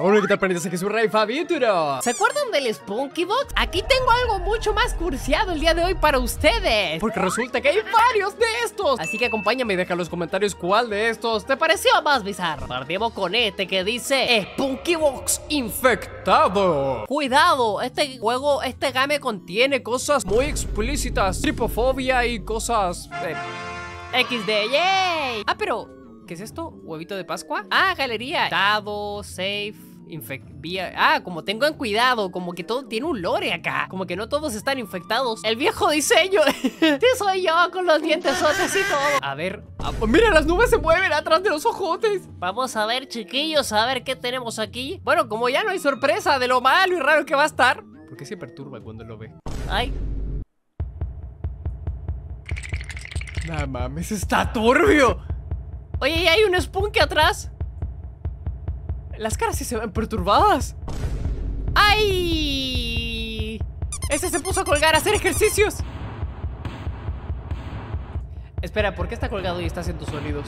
Hola, ¿qué tal, planetas? Aquí es Ray Fabituro. ¿Se acuerdan del Spunky Box? Aquí tengo algo mucho más cursiado el día de hoy para ustedes. Porque resulta que hay varios de estos. Así que acompáñame y deja en los comentarios cuál de estos te pareció más bizarro. Partimos con este que dice Spunky Box Infectado. Cuidado, este juego, este game contiene cosas Muy explícitas, tripofobia y cosas... eh, XD. ¡Yay! Ah, pero, ¿qué es esto? ¿Huevito de Pascua? Ah, galería. Estado, safe. Infect vía- Ah, como tengan cuidado, como que todo tiene un lore acá. Como que no todos están infectados. El viejo diseño. Sí, soy yo con los dientes sotes y todo. A ver, mira, las nubes se mueven atrás de los ojotes. vamos a ver, chiquillos, a ver qué tenemos aquí. Bueno, como ya no hay sorpresa de lo malo y raro que va a estar. Porque se perturba cuando lo ve. Ay, No mames, está turbio. Oye, ¿y hay un spunky atrás? Las caras sí se ven perturbadas. ¡Ay! Ese se puso a colgar a hacer ejercicios. Espera, ¿por qué está colgado y está haciendo sonidos?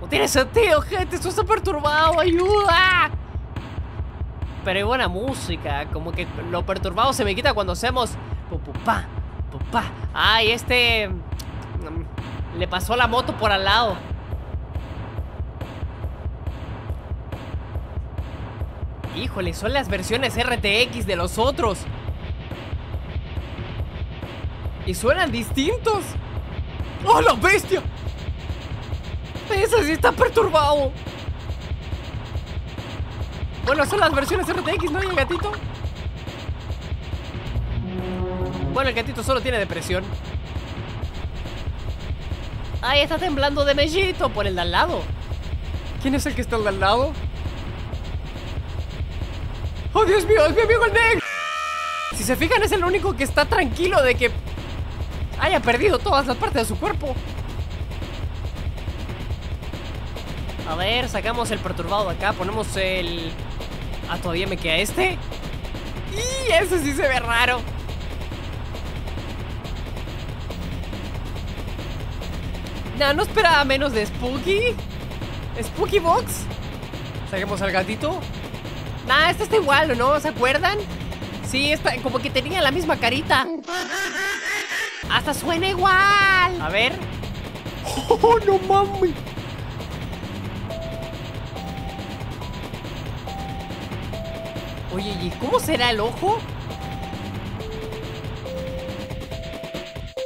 No tiene sentido, gente. Esto está perturbado. ¡Ayuda! Pero hay buena música, como que lo perturbado se me quita cuando hacemos pupupá, pupá. Ay, este mm, le pasó la moto por al lado. Híjole, son las versiones RTX de los otros. Y suenan distintos. ¡Oh, la bestia! Ese sí está perturbado. Bueno, son las versiones RTX, ¿no? ¿Y el gatito? Bueno, el gatito solo tiene depresión. Ay, está temblando de mellito por el de al lado. ¿Quién es el que está al de al lado? ¡Oh, Dios mío! ¡Es mi amigo el Neg! Si se fijan, es el único que está tranquilo de que haya perdido todas las partes de su cuerpo. A ver, sacamos el perturbado de acá, ponemos el... Ah, todavía me queda este. Y ese sí se ve raro. No, no esperaba menos de Spooky. Spooky Box. Saquemos al gatito. Nah, este está igual, ¿o no? ¿Se acuerdan? Sí, está, como que tenía la misma carita. Hasta suena igual. A ver. ¡Oh, no mames! Oye, ¿y cómo será el ojo?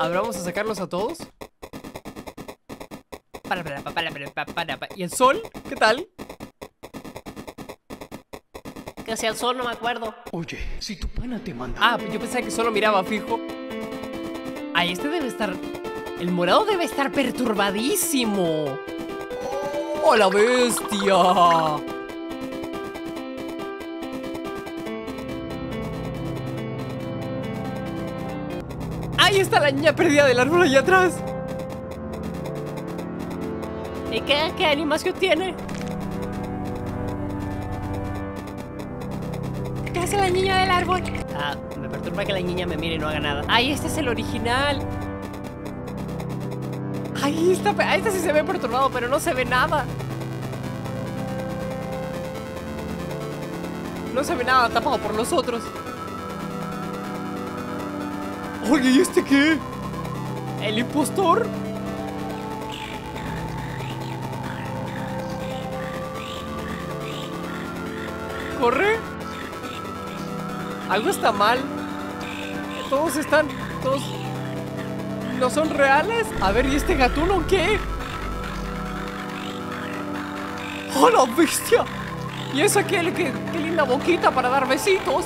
A ver, vamos a sacarlos a todos. ¿Y el sol? ¿Qué tal? Que sea el sol, no me acuerdo. Oye, si tu pana te manda. Ah, yo pensaba que solo miraba fijo. Ay, este debe estar. El morado debe estar perturbadísimo. ¡Oh, la bestia! Ahí está la niña perdida del árbol allá atrás. ¿Y qué, qué animación tiene? ¿Qué hace la niña del árbol? Ah, me perturba que la niña me mire y no haga nada. Ay, este es el original. Ahí está. Ahí este sí se ve perturbado, pero no se ve nada. No se ve nada tapado por los otros. Oye, ¿y este qué? ¿El impostor? ¿Corre? Algo está mal. Todos están. Todos. ¿No son reales? A ver, ¿y este gatuno qué? ¡Oh, la bestia! ¿Y es aquel que. qué linda boquita para dar besitos!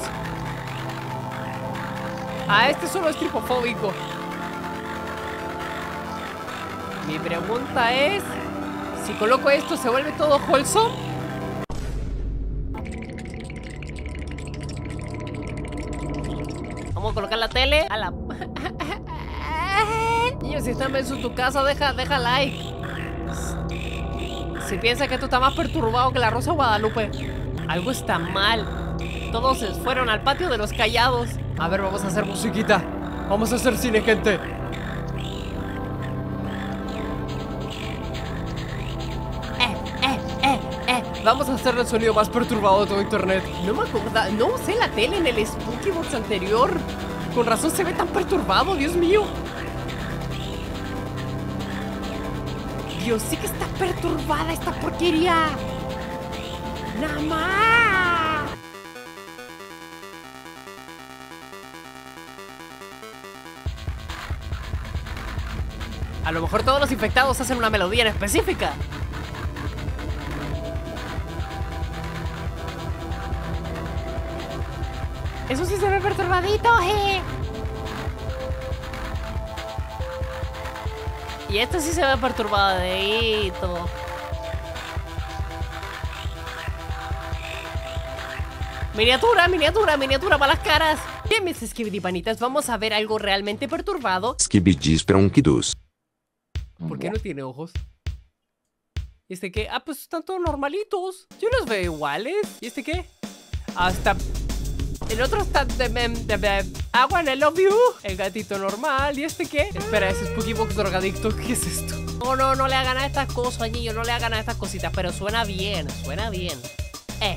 Ah, este solo es tripofóbico. Mi pregunta es. Si coloco esto, ¿se vuelve todo wholesome? Vamos a colocar la tele a la... Niños, si en tu casa, deja, deja like. Si piensa que esto está más perturbado que la Rosa Guadalupe, algo está mal. Todos se fueron al patio de los callados. A ver, vamos a hacer musiquita. Vamos a hacer cine, gente. Vamos a hacer el sonido más perturbado de todo internet. No me acuerdo, no usé la tele en el Spooky Box anterior. Con razón se ve tan perturbado, Dios mío. Dios, sí que está perturbada esta porquería. Nada más. A lo mejor todos los infectados hacen una melodía en específica. Eso sí se ve perturbadito, eh. Y esto sí se ve perturbadito. Miniatura, miniatura, miniatura para las caras. Bien, mis skibidipanitas, vamos a ver algo realmente perturbado. Skibidis Pronquidus. ¿Por qué no tiene ojos? ¿Y este qué? Ah, pues están todos normalitos. Yo los veo iguales. ¿Y este qué? Hasta... El otro está de, de, de, agua en el love you. El gatito normal. ¿Y este qué? Espera, ese Spooky Box drogadicto. ¿Qué es esto? No, no, no le hagan a estas cosas, niño. No le hagan a estas cositas. Pero suena bien, suena bien. Eh,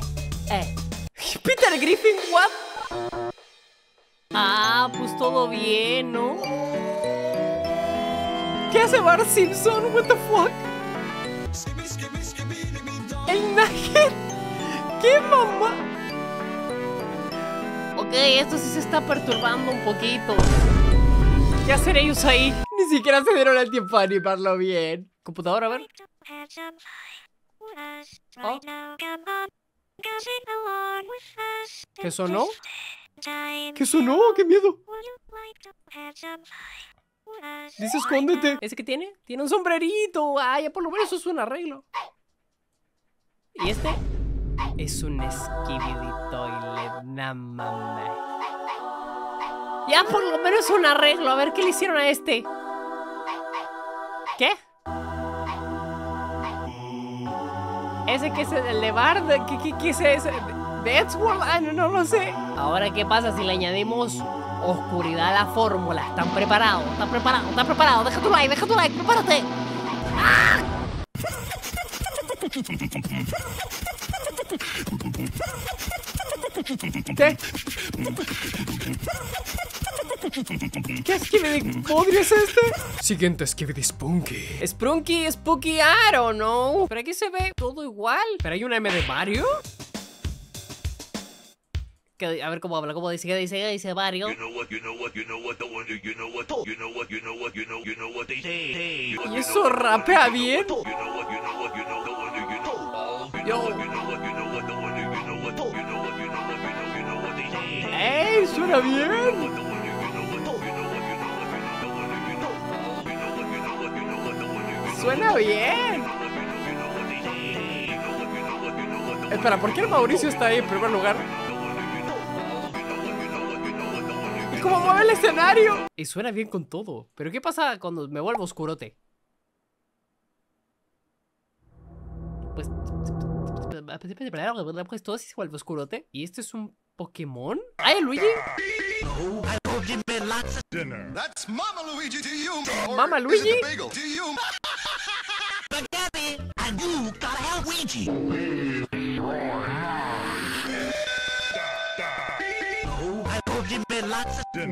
eh. Peter Griffin, what? Ah, pues todo bien, ¿no? ¿Qué hace Bart Simpson? What the fuck? El Nugget. ¿Qué mamá? Ok, esto sí se está perturbando un poquito. ¿Qué hacen ellos ahí? Ni siquiera se dieron el tiempo a animarlo bien. Computadora, a ver. Oh. ¿Qué sonó? ¿Qué sonó? ¡Qué miedo! Dice escóndete. ¿Ese que tiene? Tiene un sombrerito. Ay, ya por lo menos eso es un arreglo. ¿Y este? Es un Skibidi Toilet. No mames. Ya por lo menos un arreglo. A ver qué le hicieron a este. ¿Qué? ¿Ese que es el de Bard? ¿Qué, qué, qué es ese? ¿De Edgeworld? Ay, no, no lo sé. Ahora, ¿qué pasa si le añadimos oscuridad a la fórmula? ¿Están preparados? ¿Están preparados? ¿Están preparados? Deja tu like, deja tu like, prepárate. ¡Ah! ¿Qué? ¿Qué Skibidi Podri es este? Siguiente Skibidi Spunky. Sprunky, Spooky, I don't know. Pero aquí se ve todo igual. Pero hay una M de Mario. Que- a ver cómo habla, cómo dice, qué dice, qué dice Mario. Y eso rapea bien. You you know. Suena bien. Espera, ¿por qué el Mauricio está ahí en primer lugar? ¿Y cómo mueve el escenario? Y suena bien con todo. Pero ¿qué pasa cuando me vuelvo oscurote? Pues... Pues todo se vuelve oscurote. ¿Y este es un Pokémon? ¡Ay, Luigi! That's Mama Luigi to you. Or Mama is it Luigi? the bagel to you.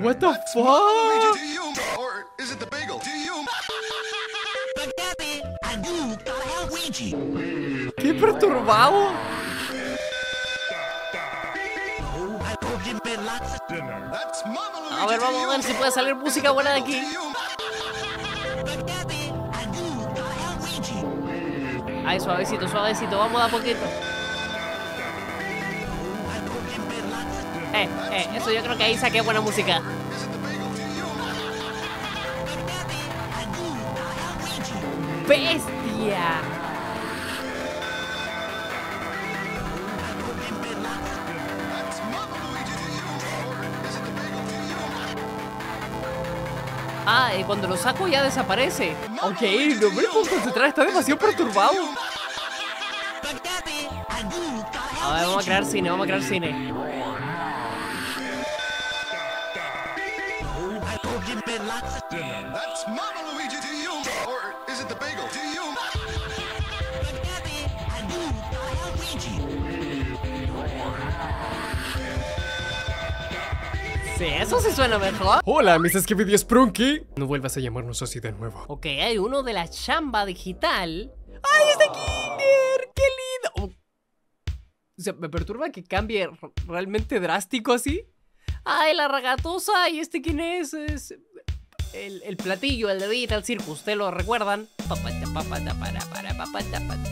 What the Luigi fuck? to you. Or is it the bagel to you. ¡Qué perturbado! That's Mama Luigi A ver, vamos a ver si puede salir música buena de aquí. Ay, suavecito, suavecito, vamos a poquito. Eh, eh, eso yo creo que ahí saqué buena música. ¡Bestia! Y cuando lo saco ya desaparece. Ok, no me puedo concentrar, está demasiado perturbado. A ver, vamos a crear cine, vamos a crear cine. That's Mama Luigi to you. Or is it the bagel to you. Sí, eso sí suena mejor. Hola, Miss Skibidi Sprunky. No vuelvas a llamarnos así de nuevo. Ok, hay uno de la chamba digital. ¡Ay, está Kinder! ¡Qué lindo! Oh. O sea, me perturba que cambie realmente drástico así. ¡Ay, la ragatosa! ¿Y este quién es? Es el, el platillo, el de Digital Circus, ¿te lo recuerdan?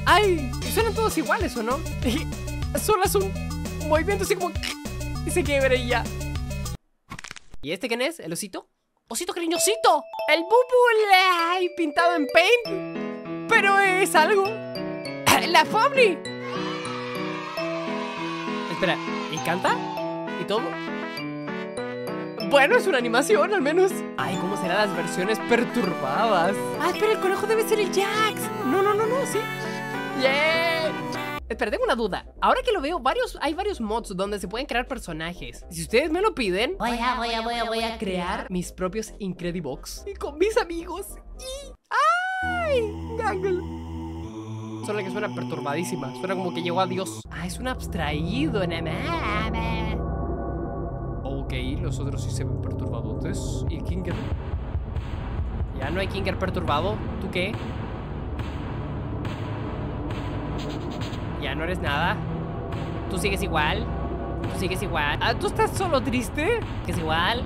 Ay, suenan todos iguales, ¿o no? Solo es un movimiento así como... Y se quiebra y ya. ¿Y este quién es? ¿El osito? ¡Osito cariñosito! El Bubble, ay, pintado en paint. Pero es algo. La Pomni. Espera, ¿y canta? ¿Y todo? Bueno, es una animación, al menos. Ay, ¿cómo serán las versiones perturbadas? Ah, espera, el conejo debe ser el Jax. No, no, no, no, sí. Yeah. Espera, tengo una duda. Ahora que lo veo, varios, hay varios mods donde se pueden crear personajes. Si ustedes me lo piden, Voy a, voy a, voy a, voy a crear mis propios Incredibox. Y con mis amigos. Y... ¡Ay! Gangle. Solo que suena perturbadísima. Suena como que llegó a Dios. Ah, es un abstraído, nada más. Ok, los otros sí se ven perturbadotes. ¿Y Kinger? Ya no hay Kinger perturbado. ¿Tú qué? Ya no eres nada. Tú sigues igual. Tú sigues igual. Ah, ¿tú estás solo triste? ¿Sigues igual?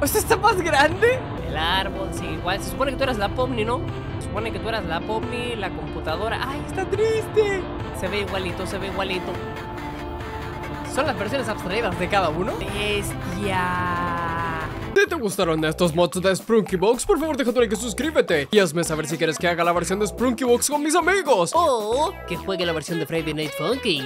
¿Esto está más grande? El árbol sigue igual. Se supone que tú eras la Pomni, ¿no? Se supone que tú eras la Pomni, la computadora. ¡Ay, Está triste. se ve igualito, se ve igualito! Son las versiones abstraídas de cada uno. Bestia. Si te gustaron estos mods de Sprunky Box, por favor deja tu like y suscríbete. Y hazme saber si quieres que haga la versión de Sprunky Box con mis amigos. O que juegue la versión de Friday Night Funky.